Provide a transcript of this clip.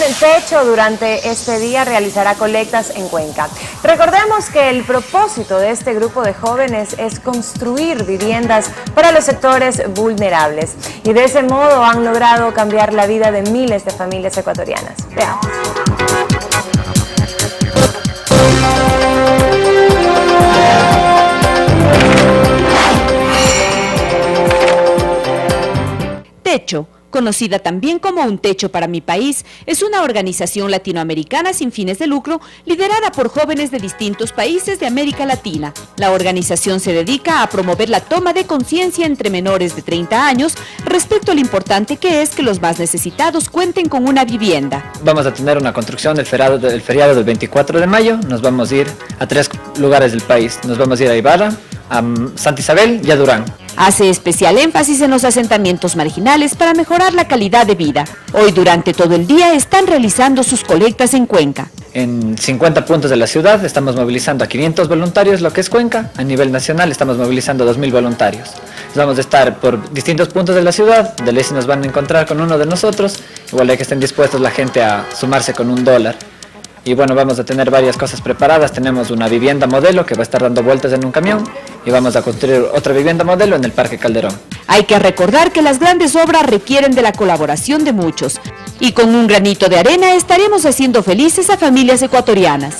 Techo durante este día realizará colectas en Cuenca. Recordemos que el propósito de este grupo de jóvenes es construir viviendas para los sectores vulnerables y de ese modo han logrado cambiar la vida de miles de familias ecuatorianas. Veamos. Techo conocida también como Un Techo para mi País, es una organización latinoamericana sin fines de lucro liderada por jóvenes de distintos países de América Latina. La organización se dedica a promover la toma de conciencia entre menores de 30 años respecto a lo importante que es que los más necesitados cuenten con una vivienda. Vamos a tener una construcción del feriado, del feriado del 24 de mayo, nos vamos a ir a tres lugares del país, nos vamos a ir a Ibarra, a Santa Isabel y a Durán. Hace especial énfasis en los asentamientos marginales para mejorar la calidad de vida. Hoy durante todo el día están realizando sus colectas en Cuenca. En 50 puntos de la ciudad estamos movilizando a 500 voluntarios, lo que es Cuenca. A nivel nacional estamos movilizando a 2.000 voluntarios. Vamos a estar por distintos puntos de la ciudad, de ley si nos van a encontrar con uno de nosotros. Igual hay que estén dispuestos la gente a sumarse con un dólar. Y bueno, vamos a tener varias cosas preparadas. Tenemos una vivienda modelo que va a estar dando vueltas en un camión y vamos a construir otra vivienda modelo en el Parque Calderón. Hay que recordar que las grandes obras requieren de la colaboración de muchos y con un granito de arena estaremos haciendo felices a familias ecuatorianas.